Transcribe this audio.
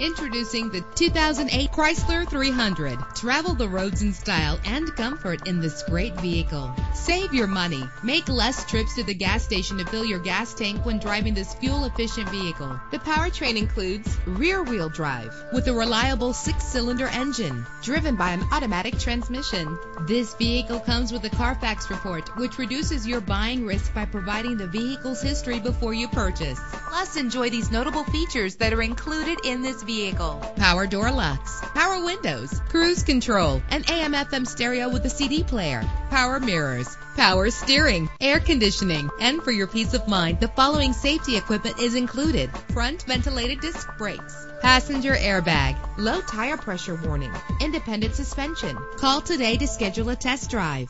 Introducing the 2008 Chrysler 300. Travel the roads in style and comfort in this great vehicle. Save your money. Make less trips to the gas station to fill your gas tank when driving this fuel-efficient vehicle. The powertrain includes rear-wheel drive with a reliable six-cylinder engine driven by an automatic transmission. This vehicle comes with a Carfax report, which reduces your buying risk by providing the vehicle's history before you purchase. Plus, enjoy these notable features that are included in this vehicle. Power door locks, power windows, cruise control, an AM FM stereo with a CD player, power mirrors, power steering, air conditioning, and for your peace of mind, the following safety equipment is included. Front ventilated disc brakes, passenger airbag, low tire pressure warning, independent suspension. Call today to schedule a test drive.